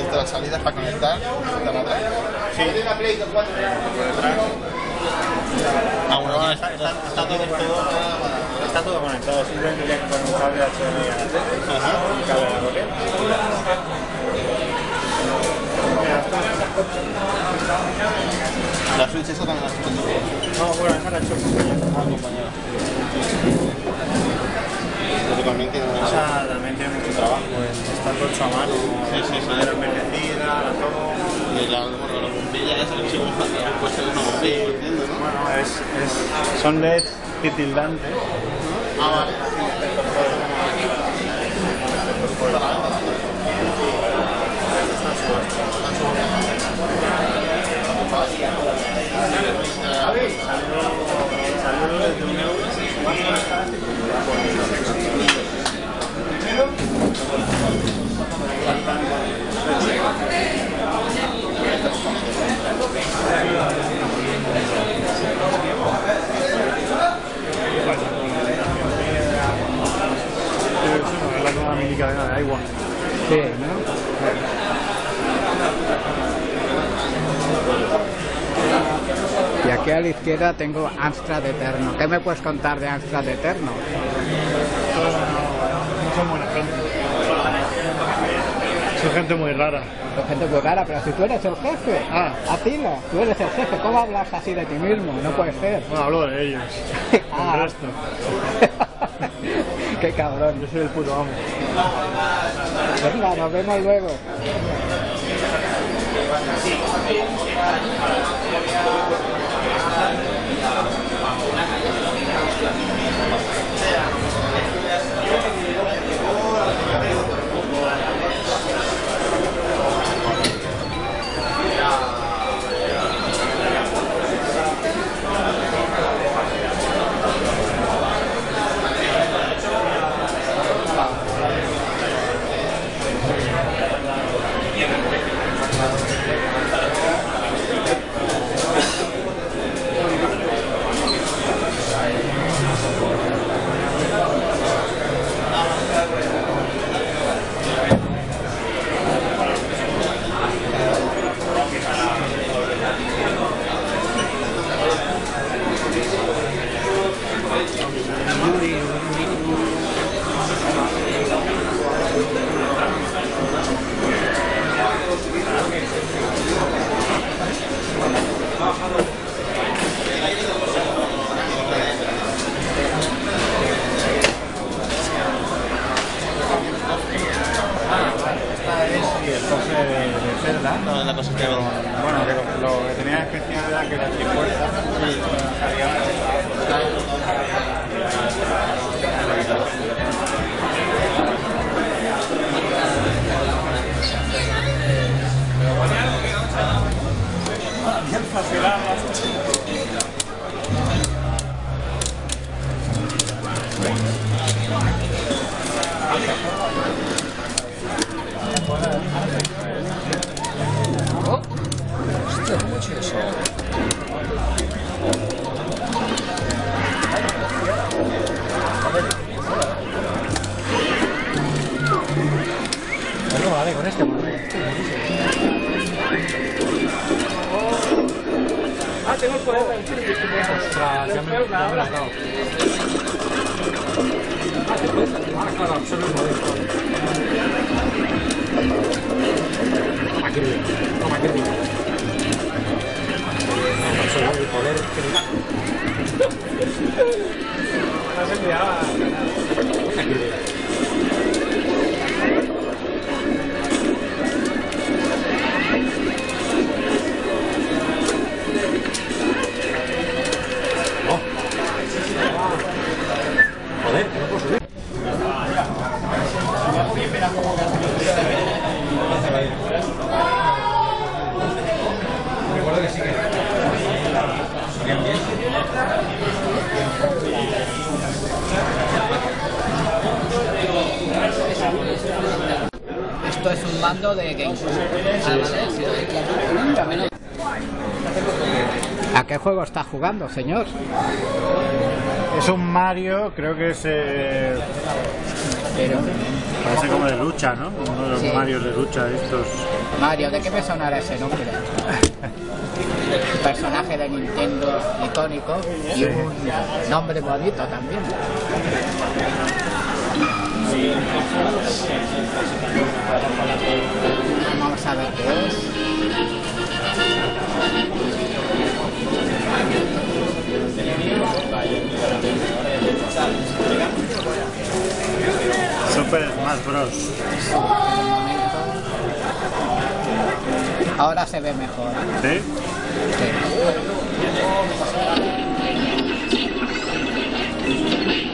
Desde las salidas para conectar. Sí. Ah, bueno. Está, está, está todo, está todo conectado, simplemente ya con un cable HDMI un cable de. La Switch esa también la. No, bueno, esa la he hecho compañero. Puede ser una bombilla, entiendo, ¿no? Bueno, es, es, son LEDs titildantes. Ah, vale. Saludos desde un euro. Es ¿no? Y aquí a la izquierda tengo Amstrad Eterno. ¿Qué me puedes contar de Amstrad Eterno? No son buena Son gente muy rara. Hay gente muy rara, pero si tú eres el jefe. Ah. Atila, tú eres el jefe. ¿Cómo hablas así de ti mismo? No puede ser. Bueno, hablo de ellos. Ah. El resto. Qué cabrón. Yo soy el puto amo. Venga, nos vemos luego. Esta es sí, el cofre de, de celda. No, es la cosa que hago. Bueno, que lo, lo que tenía especial era que la tripuerta Bueno, Ya lo. Ah, claro, el poder. Toma, Kirby. Toma, Kirby. El poder. No. De GameCube. Ah, vale, sí. ¿A qué juego está jugando, señor? Es un Mario, creo que es. Eh, Pero, parece como de lucha, ¿no? Uno de los Sí. Marios de lucha estos. Mario, ¿de qué me sonará ese nombre? Personaje de Nintendo icónico y un nombre bonito también. Vamos a ver qué es. Super Smash Bros. Ahora se ve mejor. ¿Sí? Sí.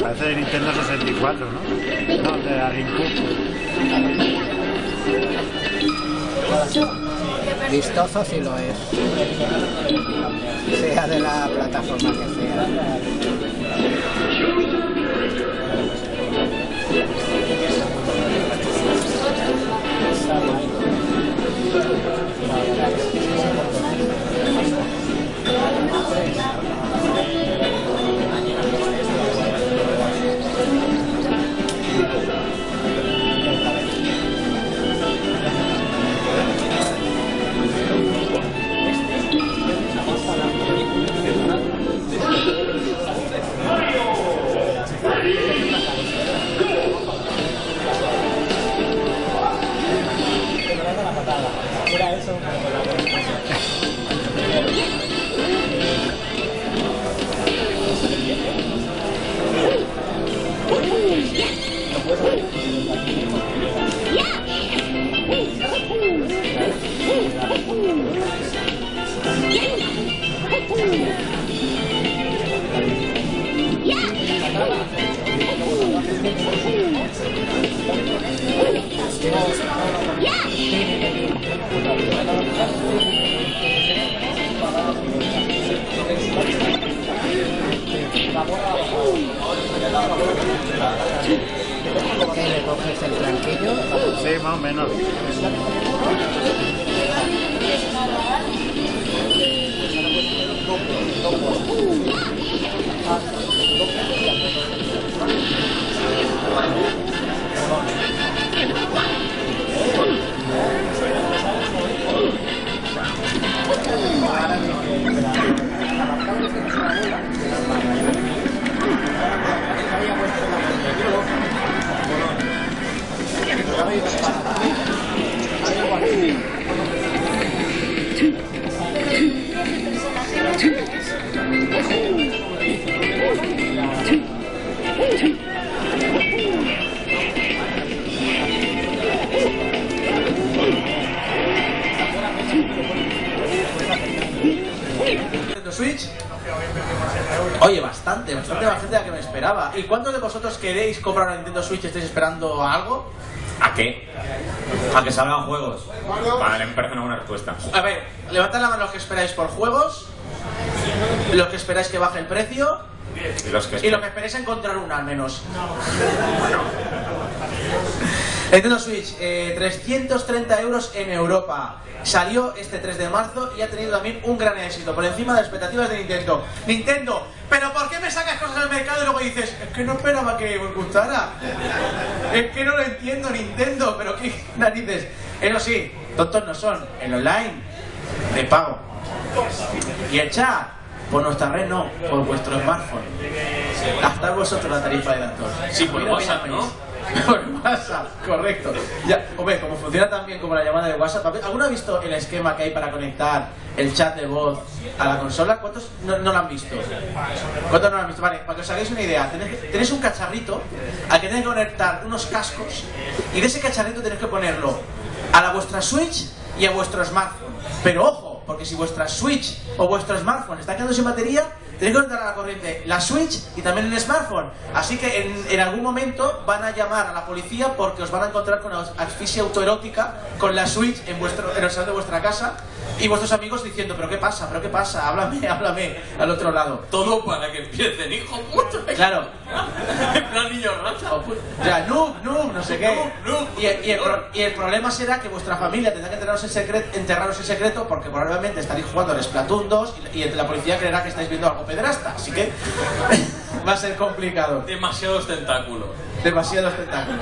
Parece de Nintendo 64, ¿no? No, de la GameCube. Vistoso sí lo es. Sea de la plataforma que sea. ¿Qué le coges el tranquillo? Sí, más o menos. Bastante, bastante, bastante de la que me esperaba. ¿Y cuántos de vosotros queréis comprar una Nintendo Switch y estáis esperando algo? ¿A qué? A que salgan juegos. Vale, me parece una buena respuesta. A ver, levantad la mano los que esperáis por juegos, los que esperáis que baje el precio Y los que y los que esperáis encontrar una al menos. Nintendo Switch, eh, 330 euros en Europa. Salió este 3 de marzo y ha tenido también un gran éxito, por encima de las expectativas de Nintendo. Nintendo, ¿pero por qué me sacas cosas al mercado y luego dices, es que no esperaba que os gustara? Es que no lo entiendo, Nintendo, pero qué narices. Eso sí, tontos no son. El online, de pago. Y el chat, por nuestra red no, por vuestro smartphone. Hasta vosotros la tarifa de datos. Sí, por Mira, WhatsApp, ¿no? Por WhatsApp, correcto. Ya, hombre, como funciona también como la llamada de WhatsApp. ¿Alguno ha visto el esquema que hay para conectar el chat de voz a la consola? ¿Cuántos no, no lo han visto? ¿Cuántos no lo han visto? Vale, para que os hagáis una idea, tenéis, tenéis un cacharrito al que tenéis que conectar unos cascos y de ese cacharrito tenéis que ponerlo a la vuestra Switch y a vuestro smartphone. Pero ojo, porque si vuestra Switch o vuestro smartphone está quedando sin batería, tenéis que conectar a la corriente la Switch y también el smartphone. Así que en, algún momento van a llamar a la policía porque os van a encontrar con asfixia autoerótica con la Switch en vuestro en el salón de vuestra casa Y vuestros amigos diciendo, pero qué pasa, pero qué pasa, háblame, háblame, al otro lado. Todo para que empiecen, hijo puta. Claro, En plan niño rata. o pu- ya, noob, noob, no sé qué. Noob, noob. Y, y el, pro- y el problema será que vuestra familia tendrá que enterraros en, secreto, enterraros en secreto porque probablemente estaréis jugando en Splatoon 2 y, y la policía creerá que estáis viendo algo pedrasta. Así que va a ser complicado. Demasiados tentáculos. Demasiados tentáculos.